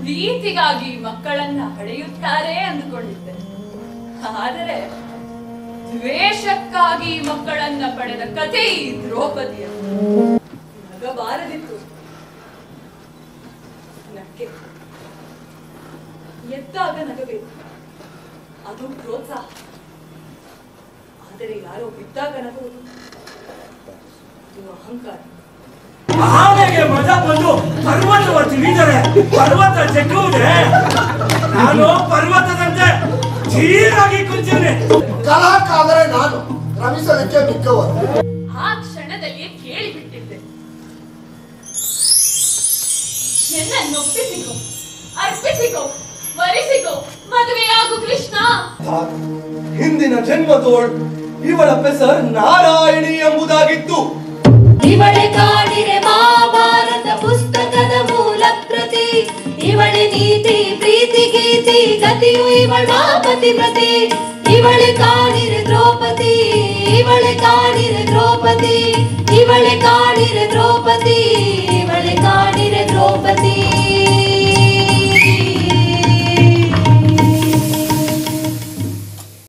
ಪ್ರೀತಿಗಾಗಿ ಮಕ್ಕಳನ್ನ ಹಡೆಯುತ್ತಾರೆ ಅಂದುಕೊಂಡಿದ್ದೆ. ಆದರೆ ದ್ವೇಷಕ್ಕಾಗಿ ಮಕ್ಕಳನ್ನ ಪಡೆದ ಕಥೆ ಈ ದ್ರೌಪದಿಯ. ನಗಬಾರದಿತ್ತು. ನಕ್ಕೆ ಎದ್ದಾಗ ನಗಬೇಕು. ಅದು ಪ್ರೋತ್ಸಾಹ. ಆದರೆ ಯಾರೋ ಬಿದ್ದಾಗ ನಗುವುದು. ಅದು ಅಹಂಕಾರ. ಮಜಾ ಪರ್ವತ ಜಗ್ಗುವುದೇ ನಾನು ಪರ್ವತದಂತೆ ಧೀರಾಗಿ ಕುಂತೇನೆ ಕಲಾಕಾದರೆ ನಾನು ರಮಿಸಲಿಕ್ಕೆ ಮಿಕ್ಕವರು. ಆ ಕ್ಷಣದಲ್ಲಿ ಕೇಳಿಬಿಟ್ಟಿದ್ದೆ. ಎನ್ನನ್ನು ಒಪ್ಪಿಸಿಕೊ ಅರ್ಪಿಸಿಕೊ ವರಿಸಿಕೊ ಮದುವೆಯಾಗು ಕೃಷ್ಣ. ಹಿಂದಿನ ಜನ್ಮದೋಳ್ ಇವಳ ಪೆಸರ್ ನಾರಾಯಣಿ. ನೀತಿ ಪ್ರೀತಿ ಗೀತಿ, ಗತಿಯು ಇವಳ ಪ್ರತಿ. ಇವಳೆ ಕಾಣಿರೆ ದ್ರೌಪದಿ, ಇವಳೆ ಕಾಣಿರೆ ದ್ರೌಪದಿ. ಇವಳೆ ಕಾಣಿರೆ ದ್ರೌಪದಿ, ಇವಳೆ ಕಾಣಿರೆ ದ್ರೌಪದಿ.